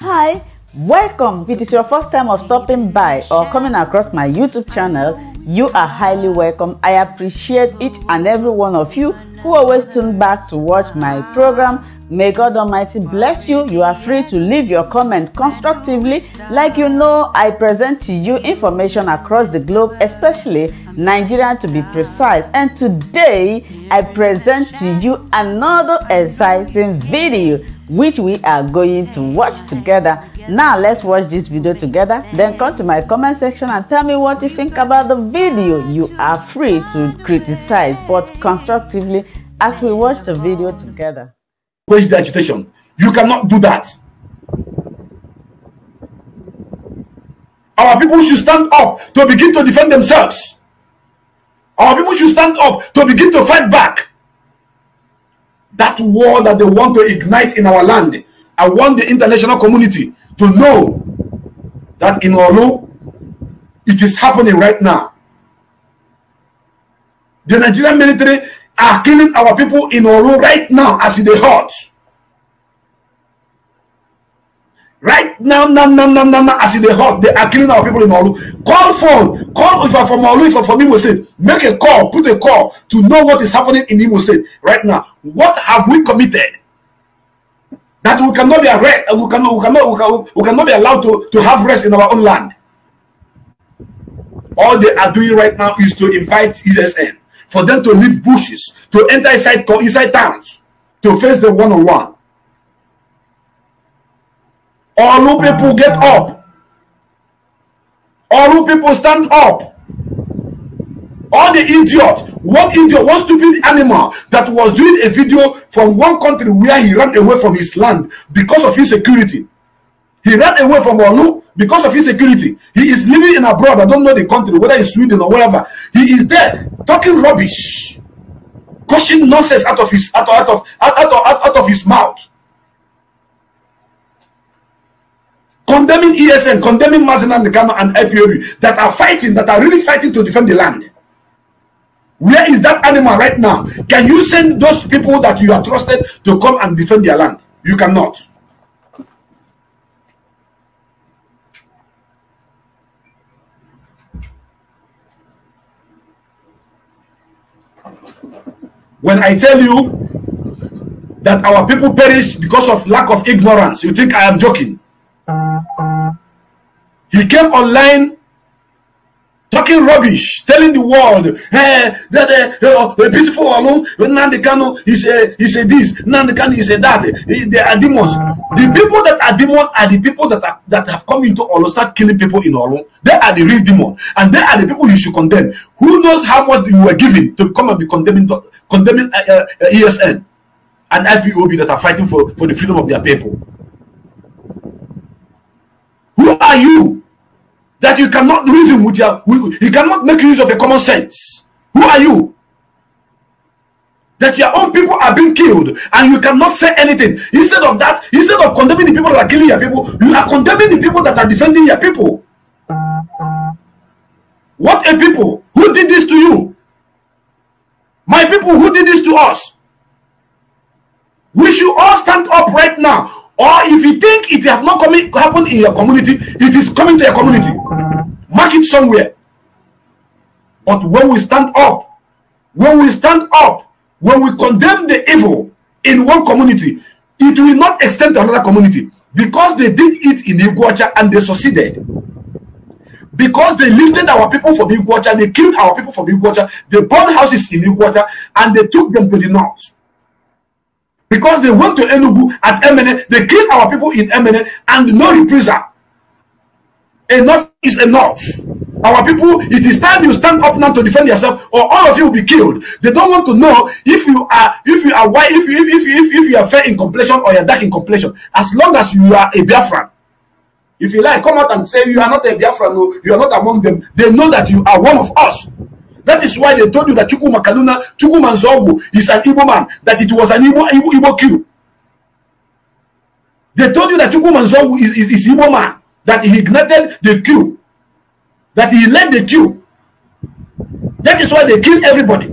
Hi, welcome. If it is your first time of stopping by or coming across my YouTube channel, you are highly welcome. I appreciate each and every one of you who always tune back to watch my program. May God Almighty bless you. You are free to leave your comment constructively. Like you know, I present to you information across the globe, especially Nigeria to be precise. And today, I present to you another exciting video which we are going to watch together. Now let's watch this video together. Then come to my comment section and tell me what you think about the video. You are free to criticize but constructively as we watch the video together. Wage the agitation. You cannot do that. Our people should stand up to begin to defend themselves. Our people should stand up to begin to fight back. That war that they want to ignite in our land. I want the international community to know that in Olu, it is happening right now. The Nigerian military are killing our people in Olu right now as they hurt. Right now, now, now, now, now, now, as they hurt, they are killing our people in Olu. Call phone, call if you're from Olu, if you're from Imo State, make a call, put a call to know what is happening in Imo State right now. What have we committed? That we cannot be arrest, we cannot, we cannot, we, can, we cannot be allowed to, to have rest in our own land. All they are doing right now is to invite ESN for them to leave bushes, to enter inside, inside towns, to face them one on one. All people get up. All people stand up. All the idiots, one idiot, one stupid animal that was doing a video from one country where he ran away from his land because of insecurity. He ran away from Olu because of insecurity. He is living in abroad. I don't know the country, whether it's Sweden or wherever. He is there talking rubbish, gushing nonsense out of his out, out of out, out, out, out of his mouth. Condemning ESN, condemning Mazina Nkama and IPOB that are fighting, that are really fighting to defend the land. Where is that animal right now? Can you send those people that you are trusted to come and defend their land? You cannot. When I tell you that our people perish because of lack of ignorance, you think I am joking. He came online talking rubbish, telling the world hey, that uh, uh, peaceful alone, Nandi Kano is a, is a this, Nandi Kano is a that. They are demons. The people that are demons are the people that are, that have come into Olo, start killing people in Olo. They are the real demon. And they are the people you should condemn. Who knows how much you were given to come and be condemning, condemning uh, uh, ESN and IPOB that are fighting for, for the freedom of their people? Who are you that you cannot reason with your you cannot make use of a common sense? Who are you? That your own people are being killed and you cannot say anything. Instead of that, instead of condemning the people that are killing your people, you are condemning the people that are defending your people. What a people! Who did this to you? My people, who did this to us? We should all stand up right now or if you think it has not coming happen in your community it is coming to your community mark it somewhere. But when we stand up when we stand up when we condemn the evil in one community it will not extend to another community. Because they did it in Iguacha and they succeeded. Because they lifted our people from Iguacha they killed our people from Iguacha they burned houses in Iguacha and they took them to the north. Because they went to Enugu at Emene, they killed our people in Emene and no reprisal. Enough is enough. Our people, it is time you stand up now to defend yourself, or all of you will be killed. They don't want to know if you are if you are white, if you if you if, if you are fair in complexion or you're dark in complexion. As long as you are a Biafran. If you like, come out and say you are not a Biafran, no, you are not among them. They know that you are one of us. That is why they told you that Chukuma Kaluna, Chukwuma Nzeogwu is an Igbo man, that it was an Igbo, Igbo, Igbo coup. They told you that Chukwuma Nzeogwu is, is, is Igbo man, that he ignited the coup, that he led the coup. That is why they killed everybody.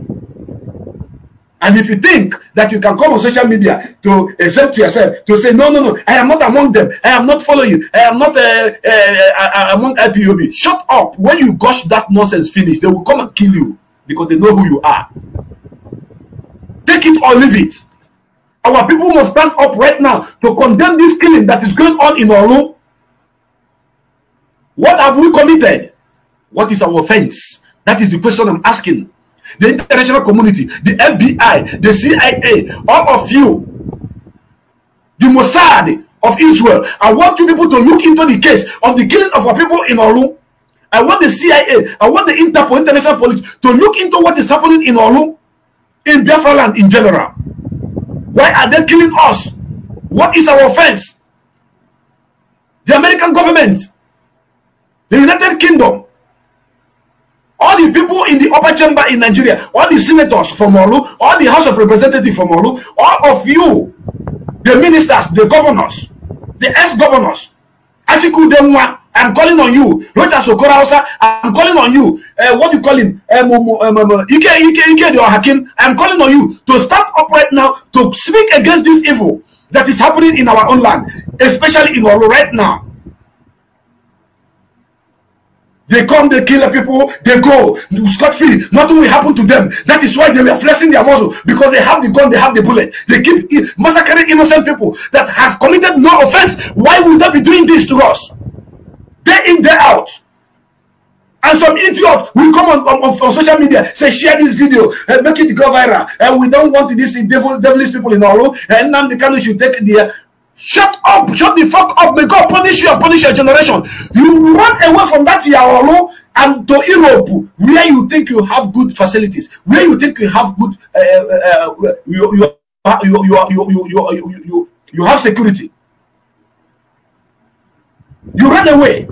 And if you think that you can come on social media to exempt yourself, to say, no, no, no, I am not among them, I am not following you, I am not uh, uh, uh, among IPOB, shut up. When you gush that nonsense finish, they will come and kill you because they know who you are. Take it or leave it. Our people must stand up right now to condemn this killing that is going on in Orlu. What have we committed? What is our offense? That is the question I'm asking. The international community, the FBI, the CIA, all of you, the Mossad of Israel. I want you people to look into the case of the killing of our people in Olu. I want the CIA, I want the Interpol, International Police, to look into what is happening in Olu, in Biafra land in general. Why are they killing us? What is our offense? The American government, the United Kingdom, all the people in the upper chamber in Nigeria, all the senators from Olu, all the House of Representatives from Olu, all of you, the ministers, the governors, the ex-governors, Atiku Denwa, I'm calling on you. Roger Sokorausa, I'm calling on you. Uh, what do you call him? Um, um, um, um, Ike, Ike, Ike, the Hakim. I'm calling on you to stand up right now to speak against this evil that is happening in our own land, especially in Olu right now. They come, they kill the people, they go scot free. Nothing will happen to them. That is why they were flexing their muscle because they have the gun, they have the bullet. They keep massacring innocent people that have committed no offense. Why would they be doing this to us? Day in, day out. And some idiot will come on, on, on, social media, say, share this video, and make it go viral. And we don't want this devil, devilish people in Orlu. And now the country should take the Shut up! Shut the fuck up! May God punish you and punish your generation. You run away from that Yaolo and to Europe, where you think you have good facilities, where you think you have good, uh, uh, uh you, you, you, you, you, you, you, you, have security. You ran away.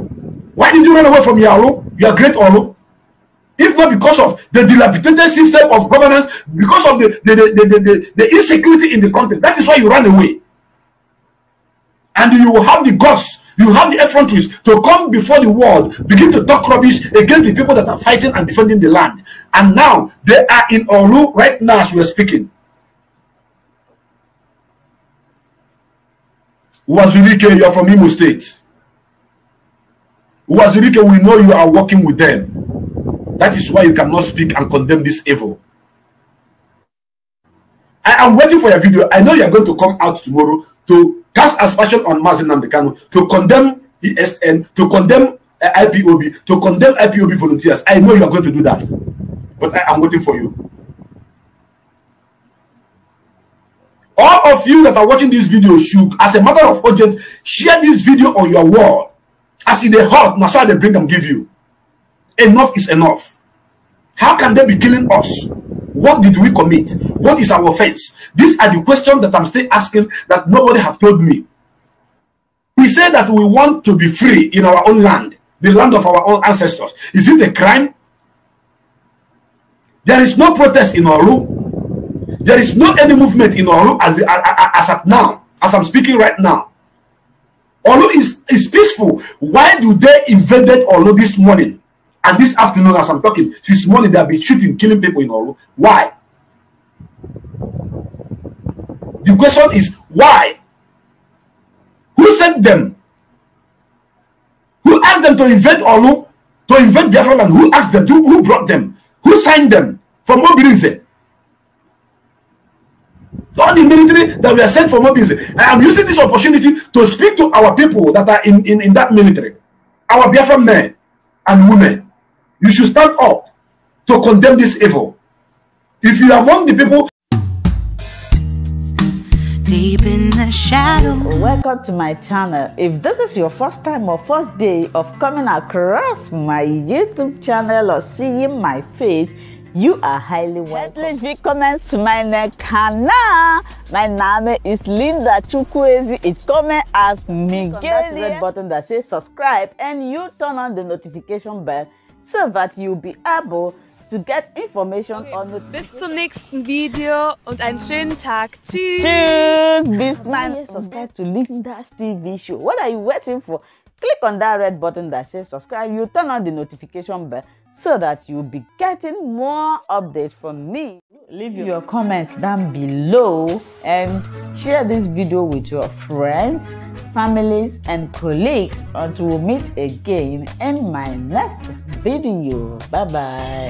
Why did you run away from Yalo? You are great Olo. If not because of the dilapidated system of governance, because of the, the, the, the, the, the insecurity in the country, that is why you ran away and you have the guts you have the effronteries to come before the world begin to talk rubbish against the people that are fighting and defending the land and now they are in Orlu right now as we are speaking Wazirike, you are from Imo State. Wazirike, we know you are working with them. That is why you cannot speak and condemn this evil. I am waiting for your video. I know you are going to come out tomorrow to cast aspersion on Mazi Nnamdi Kanu, to condemn ESN, to condemn uh, IPOB, to condemn IPOB volunteers. I know you are going to do that, but I am waiting for you. All of you that are watching this video should, as a matter of urgent, share this video on your wall. As in the heart, they bring them give you. Enough is enough. How can they be killing us? What did we commit? What is our offense? These are the questions that I'm still asking that nobody have told me. We say that we want to be free in our own land, the land of our own ancestors. Is it a crime? There is no protest in Orlu. There is no any movement in Orlu as, the, as at now, as I'm speaking right now. Orlu is, is peaceful. Why do they invaded Orlu this morning? And this afternoon, as I'm talking, since morning they have been shooting, killing people in Olu. Why? The question is why? Who sent them? Who asked them to invade Olu? To invade Biafra land? Who asked them? Who brought them? Who signed them? From Mobilinze? All the military that we are sent from Mobilinze. I am using this opportunity to speak to our people that are in, in, in that military. Our Biafra men and women. You should stand up to condemn this evil. If you are among the people deep in the shadow. Welcome to my channel. If this is your first time or first day of coming across my YouTube channel or seeing my face, you are highly welcome. Herzlich willkommen zu meinem Kanal. My name is Linda Chukwuezi. It's coming as Miguel. That red button that says subscribe and you turn on the notification bell so that you'll be able to get information okay. on Bis zum nächsten Video und einen schönen Tag. Tschüss. Tschüss. Bis mein subscribe to Lynda's TV show. What are you waiting for? click on that red button that says subscribe you turn on the notification bell so that you'll be getting more updates from me leave your comment down below and share this video with your friends families and colleagues until we meet again in my next video. Bye bye